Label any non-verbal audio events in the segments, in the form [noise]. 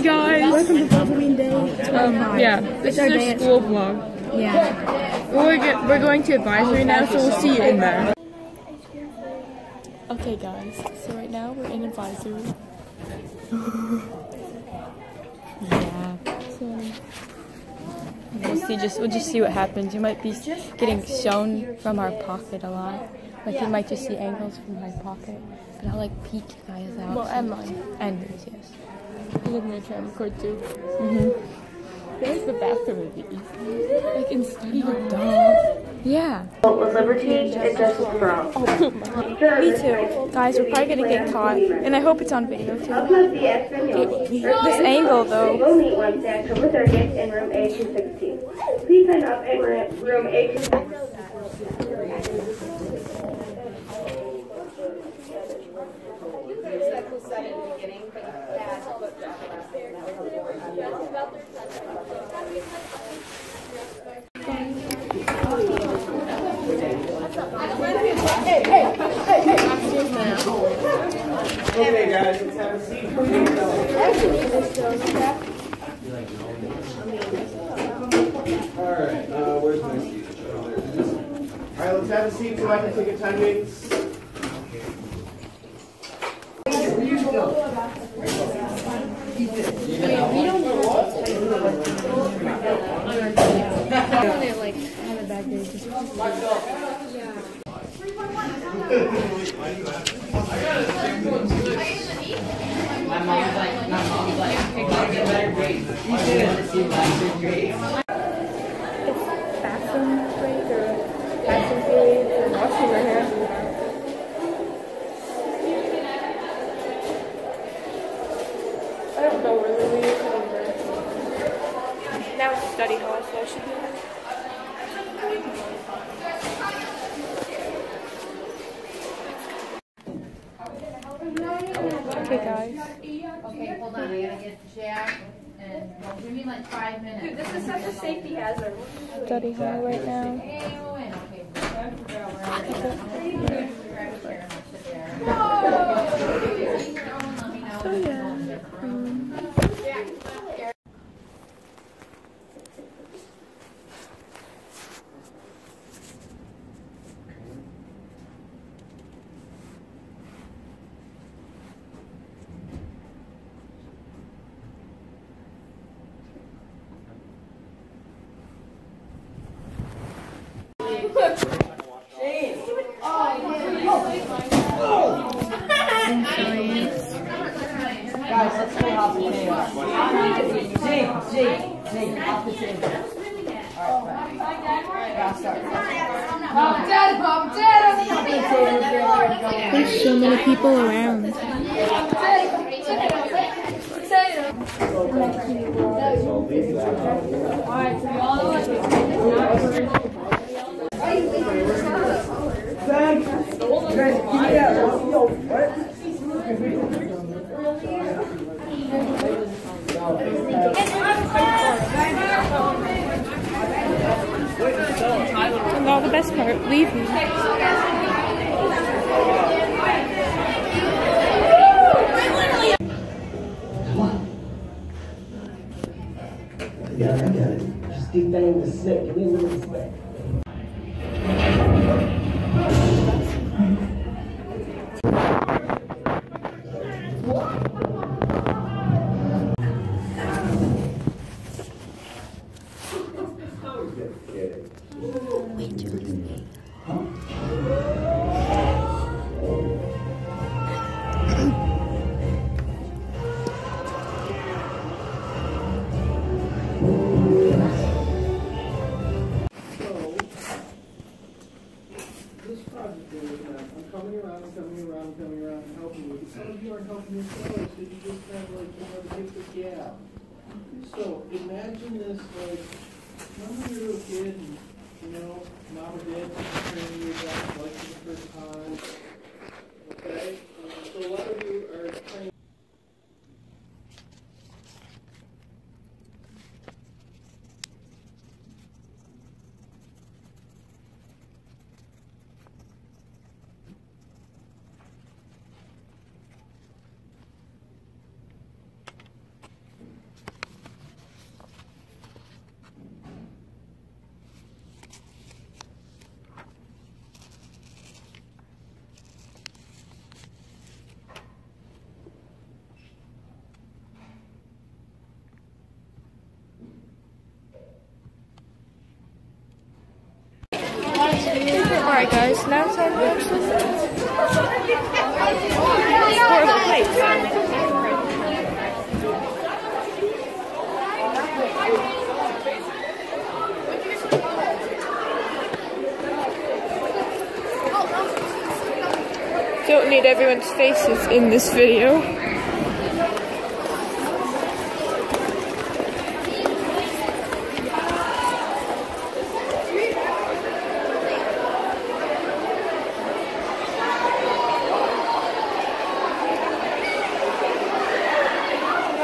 Hey guys! Welcome to Halloween Day. Um, yeah, this our is day our school vlog. Yeah. We're, go- we're going to advisory now, so we'll see you in there. Okay guys, so right now we're in advisory. [laughs] yeah. So we'll see just we'll just see what happens. You might be getting shown from our pocket a lot. Like you might just see angles from my pocket. But I'll like peek you guys out. Well and mine. And yours, yes. You live near trying to record too. Mm-hmm. There's the bathroom of these. Like in studio. Duh. Yeah. with liberty and justice for all. Me too. Guys, we're probably gonna get caught. And I hope it's on video too. Upload the Espanol. This angle though. We'll meet Wednesday, October 30th in room A216. Please sign up in ro- room A216. Okay, guys, let's have a seat. All right, uh, where's my seat? All right, let's have a seat so I can take attendance. bathroom break or bathroom period or washing your. I don't know anymore. Now it's study hall, so I should be. Okay, guys. Okay, hold on, I Jack and, well, give me like five minutes. This is such a safety hazard. Study hall right now. Hey, Owen, okay. Grab a chair and sit there. Let me know. So yeah. Um, Guys, let's go off the table. Zeke, Zeke, Zeke, off the All right, fine. Yeah, start. Pop dead, pop dead. There's so many people around. And all the best part, leave me. Yeah, I got it. Just keep banging the snake. Give me a little. This helping you. Some of you aren't helping yourselves, so you just have like, you know, the gift of. So imagine this like, remember you were a kid and, you know, mom or dad training you about like for the first time. Alright guys, now it's time to watch place. Don't need everyone's faces in this video.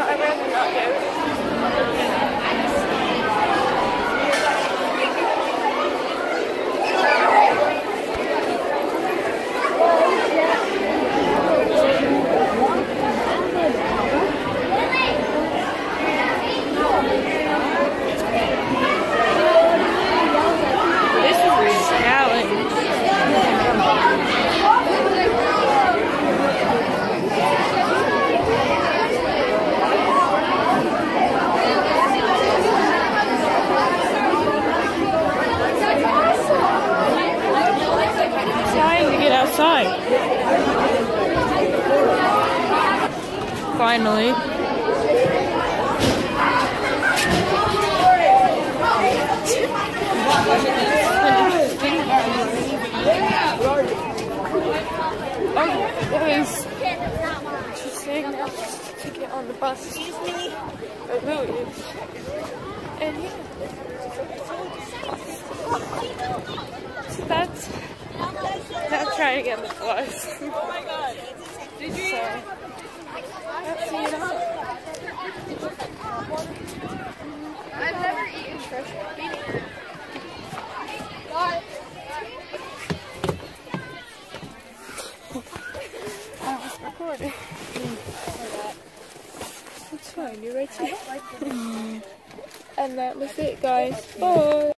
I'd rather not go. This is a challenge. trying to get outside. Finally. Oh, uh, get on the bus. Excuse me. It is. And yeah. So that's that's trying to get the bus. Oh my god. Did you so, that's up. I've never eaten fresh I was recording. It's fine, you're right here. and that was it, guys. Bye.